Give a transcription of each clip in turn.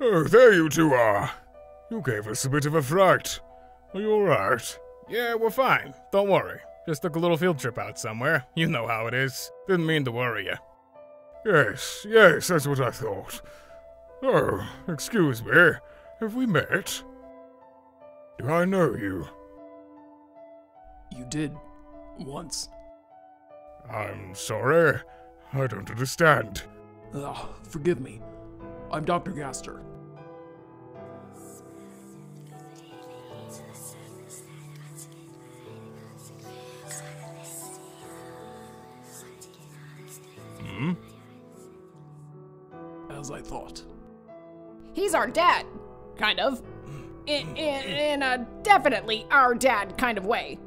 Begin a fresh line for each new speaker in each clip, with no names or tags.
Oh, there you two are. You gave us a bit of a fright. Are you alright?
Yeah, we're fine. Don't worry. Just took a little field trip out somewhere. You know how it is. Didn't mean to worry you.
Yes, yes, that's what I thought. Oh, excuse me. Have we met? Do I know you?
You did. Once.
I'm sorry. I don't understand.
Ugh, forgive me. I'm Dr. Gaster.
Hmm?
As I thought.
He's our dad. Kind of. In, in, in a definitely our dad kind of way.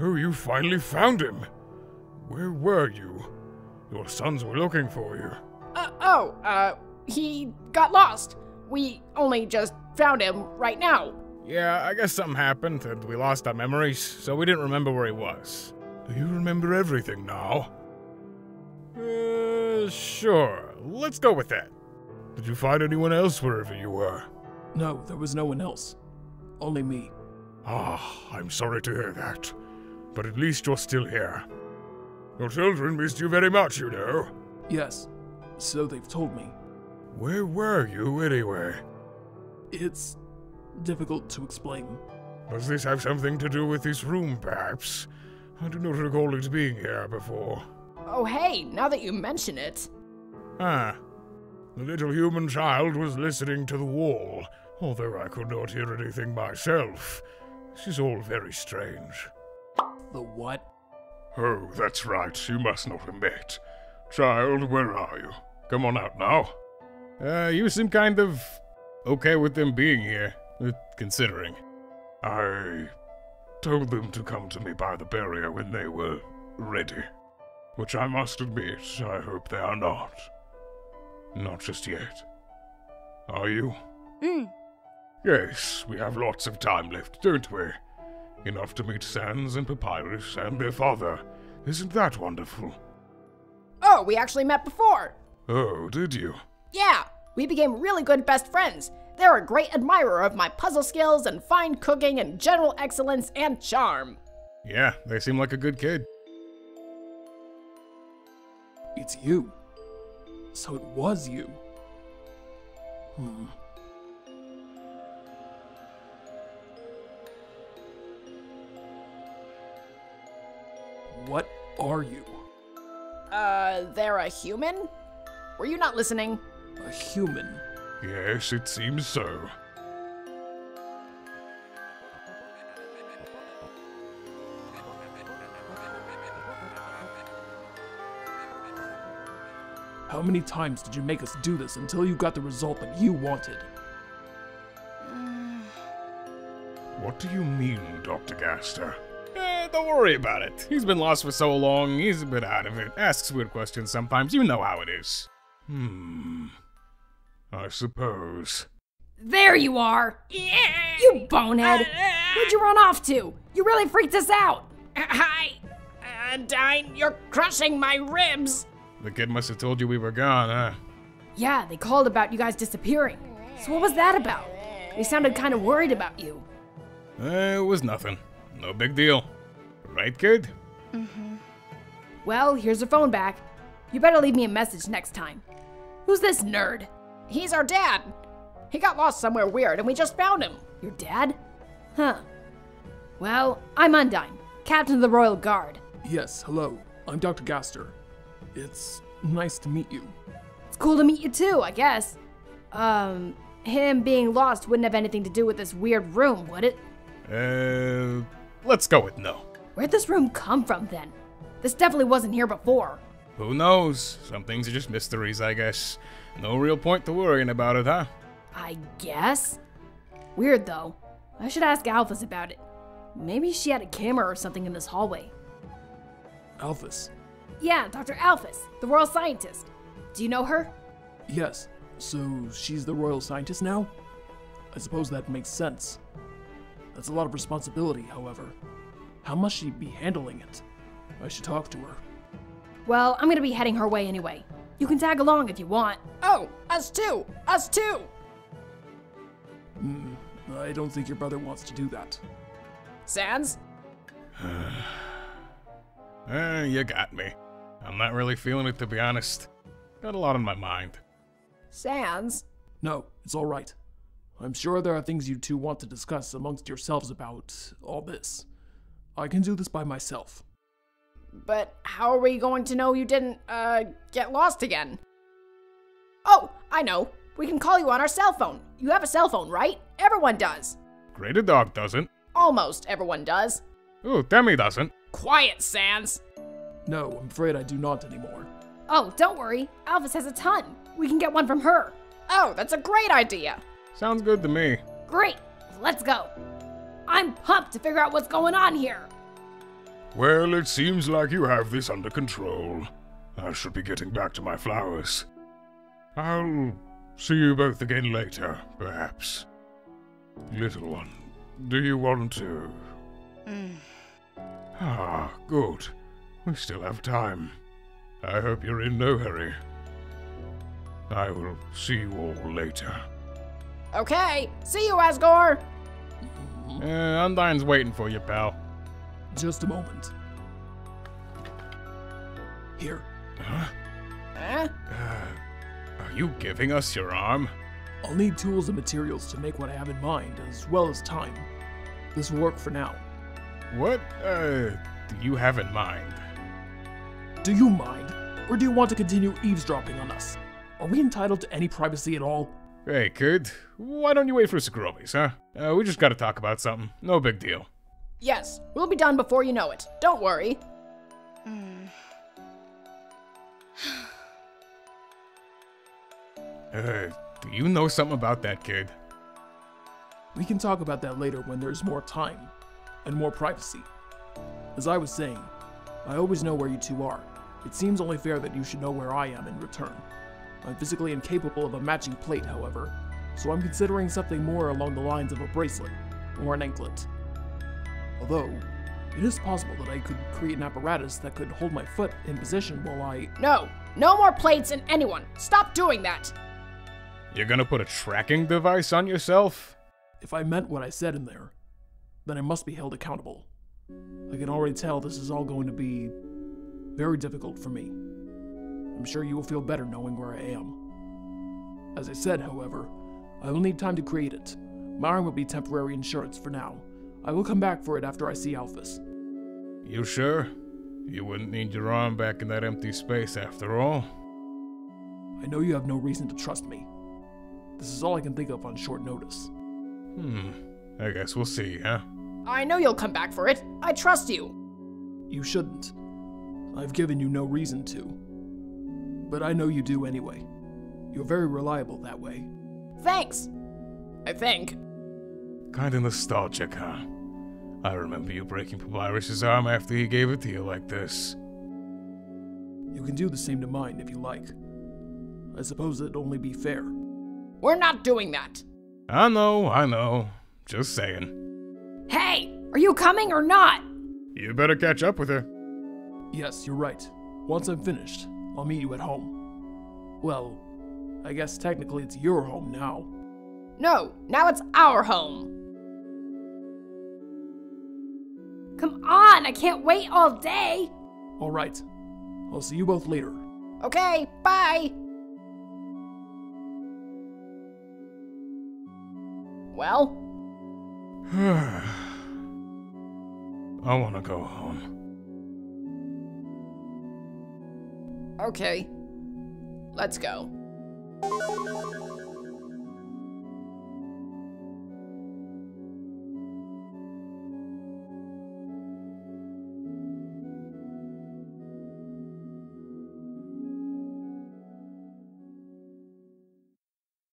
Oh, you finally found him. Where were you? Your sons were looking for you.
Uh, oh, uh, he got lost. We only just found him right now.
Yeah, I guess something happened and we lost our memories, so we didn't remember where he was.
Do you remember everything now?
Uh, sure. Let's go with that.
Did you find anyone else wherever you were?
No, there was no one else. Only me.
Ah, I'm sorry to hear that. But at least you're still here. Your children missed you very much, you know.
Yes, so they've told me.
Where were you, anyway?
It's difficult to explain.
Does this have something to do with this room, perhaps? I do not recall it being here before.
Oh, hey, now that you mention it.
Ah.
The little human child was listening to the wall, although I could not hear anything myself. This is all very strange.
The what?
Oh, that's right. You must not have met. Child, where are you? Come on out now.
Uh, you seem kind of okay with them being here, uh, considering.
I told them to come to me by the barrier when they were ready. Which I must admit, I hope they are not. Not just yet. Are you?
Mm.
Yes, we have lots of time left, don't we? Enough to meet Sans and Papyrus and their father. Isn't that wonderful?
Oh, we actually met before.
Oh, did you?
Yeah, we became really good best friends. They're a great admirer of my puzzle skills and fine cooking and general excellence and charm.
Yeah, they seem like a good kid.
It's you. So it was you. Hmm. What are you?
Uh, they're a human? Were you not listening?
A human?
Yes, it seems so.
How many times did you make us do this until you got the result that you wanted?
What do you mean, Dr. Gaster?
Don't worry about it. He's been lost for so long, he's a bit out of it. Asks weird questions sometimes, you know how it is.
Hmm. I suppose.
There you are! Yeah. You bonehead! Where'd you run off to? You really freaked us out! Hi! Uh, Dine, you're crushing my ribs!
The kid must have told you we were gone, huh?
Yeah, they called about you guys disappearing. So what was that about? They sounded kind of worried about you.
Eh, it was nothing. No big deal. Right, kid?
Well, here's your phone back. You better leave me a message next time. Who's this nerd? He's our dad. He got lost somewhere weird and we just found him. Your dad? Huh. Well, I'm Undyne, captain of the Royal Guard.
Yes, hello. I'm Dr. Gaster. It's nice to meet you.
It's cool to meet you too, I guess. Um, him being lost wouldn't have anything to do with this weird room, would it?
Uh, let's go with no.
Where'd this room come from then? This definitely wasn't here before.
Who knows? Some things are just mysteries, I guess. No real point to worrying about it, huh?
I guess. Weird though. I should ask Alphys about it. Maybe she had a camera or something in this hallway.
Alphys.
Yeah, Dr. Alphys, the royal scientist. Do you know her?
Yes, so she's the royal scientist now? I suppose that makes sense. That's a lot of responsibility, however. How must she be handling it? I should talk to her.
Well, I'm gonna be heading her way anyway. You can tag along if you want. Oh, us too! Us too!
I don't think your brother wants to do that.
Sans?
Eh, you got me. I'm not really feeling it to be honest. Got a lot on my mind.
Sans?
No, it's all right. I'm sure there are things you two want to discuss amongst yourselves about all this. I can do this by myself.
But how are we going to know you didn't, uh, get lost again? Oh, I know. We can call you on our cell phone. You have a cell phone, right? Everyone does.
Greater Dog doesn't.
Almost everyone does.
Ooh, Demi doesn't.
Quiet, Sans.
No, I'm afraid I do not anymore.
Oh, don't worry. Alphys has a ton. We can get one from her. Oh, that's a great idea.
Sounds good to me.
Great. Let's go. I'm pumped to figure out what's going on here.
Well, it seems like you have this under control. I should be getting back to my flowers. I'll see you both again later, perhaps. Little one, do you want to? Ah, good. We still have time. I hope you're in no hurry. I will see you all later.
Okay. See you, Asgore.
Eh, Undyne's waiting for you, pal.
Just a moment. Here, Huh?
Eh?
Are you giving us your arm?
I'll need tools and materials to make what I have in mind, as well as time. This will work for now.
What, uh, do you have in mind?
Do you mind? Or do you want to continue eavesdropping on us? Are we entitled to any privacy at all?
Hey, kid, why don't you wait for Scrubbies, huh? Uh, we just gotta talk about something. No big deal.
Yes, we'll be done before you know it. Don't worry.
Uh, do you know something about that kid?
We can talk about that later when there's more time and more privacy. As I was saying, I always know where you two are. It seems only fair that you should know where I am in return. I'm physically incapable of a matching plate, however, so I'm considering something more along the lines of a bracelet or an anklet. Although, it is possible that I could create an apparatus that could hold my foot in position while I.
No, no more plates in anyone. Stop doing that.
You're gonna put a tracking device on yourself?
If I meant what I said in there, then I must be held accountable. I can already tell this is all going to be very difficult for me. I'm sure you will feel better knowing where I am. As I said, however, I will need time to create it. My arm will be temporary insurance for now. I will come back for it after I see Alphys.
You sure? You wouldn't need your arm back in that empty space after all.
I know you have no reason to trust me. This is all I can think of on short notice.
Hmm. I guess we'll see, huh?
I know you'll come back for it. I trust you.
You shouldn't. I've given you no reason to. But I know you do anyway. You're very reliable that way.
Thanks. I think.
Kinda nostalgic, huh? I remember you breaking Papyrus's arm after he gave it to you like this.
You can do the same to mine if you like. I suppose it'd only be fair.
We're not doing that.
I know, I know. Just saying.
Hey, are you coming or not?
You better catch up with her.
Yes, you're right. Once I'm finished, I'll meet you at home. Well, I guess technically it's your home now.
No, now it's our home. Come on, I can't wait all day.
All right. I'll see you both later.
Okay, bye. Well,
I wanna go home.
Okay. Let's go.